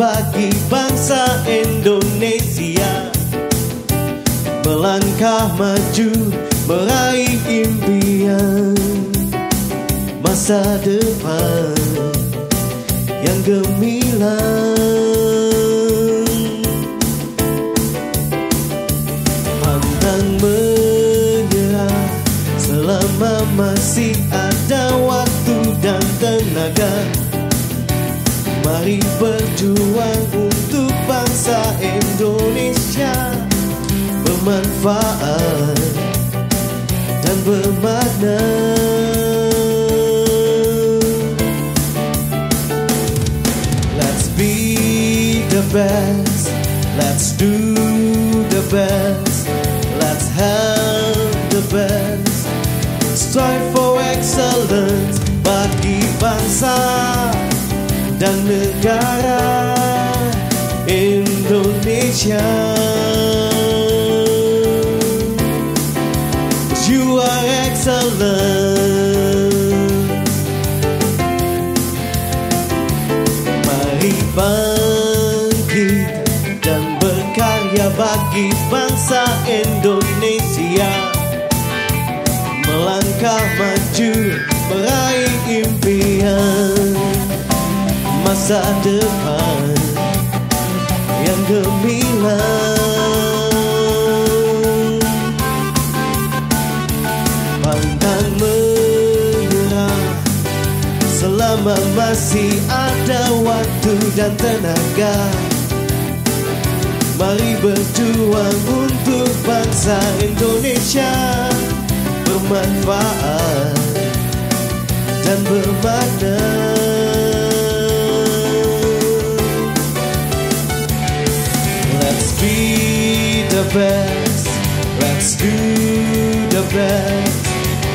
bagi bangsa Indonesia. Melangkah maju meraih impian Masa depan yang gemilang. Pantang menyerah selama masih ada waktu dan tenaga Mari berjuang untuk bangsa Indonesia. Bermanfaat dan bermakna. Let's be the best. Let's do the best. Let's have negara Indonesia. You are excellent. Mari bangkit dan berkarya bagi bangsa Indonesia. Masa depan yang gemilang. Pantang menyerah Selama masih ada waktu dan tenaga. Mari berjuang untuk bangsa Indonesia Bermanfaat dan bermakna best. Let's do the best.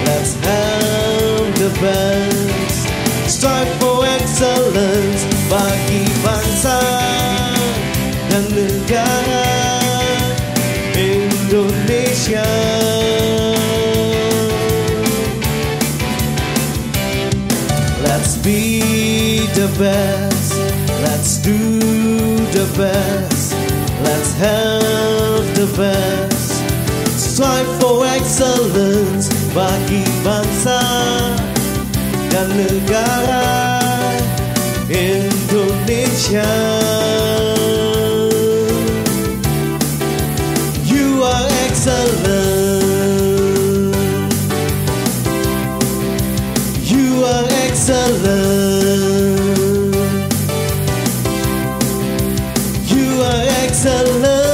Let's have the best. Strive for excellence. Bagi bangsa dan negara Indonesia. Let's be the best. Let's do the best. Let's have universe. Strive for excellence bagi bangsa dan negara Indonesia. You are excellent. You are excellent. You are excellent.